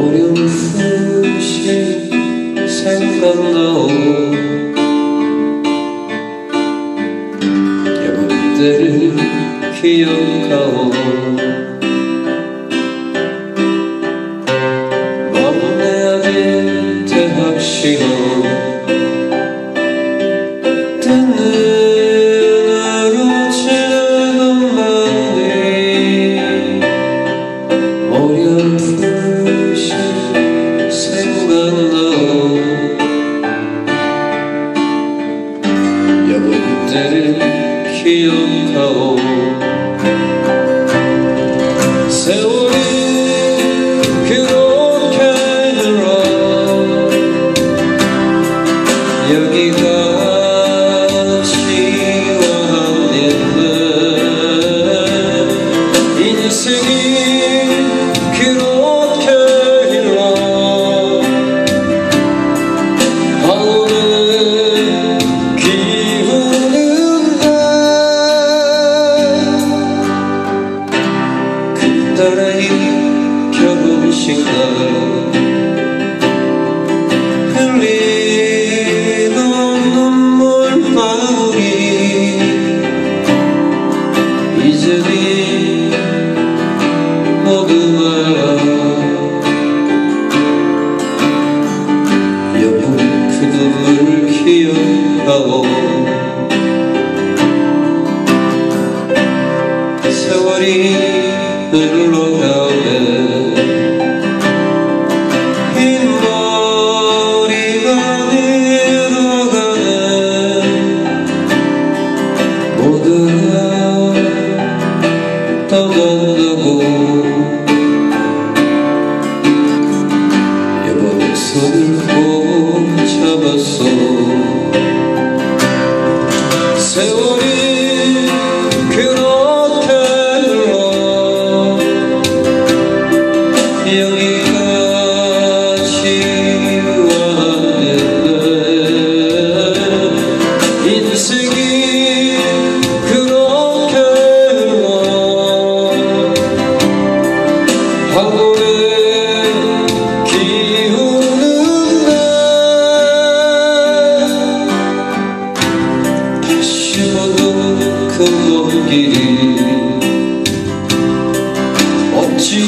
어렴풋이 생각나오. 그때를 기억하오. 막내 아들 대학 시간 kill cold. 세월이 흘러 너는 누구 여보의 손을 잡았어 세월이 그렇게 흘러 영이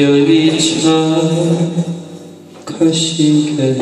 여기 서 가시게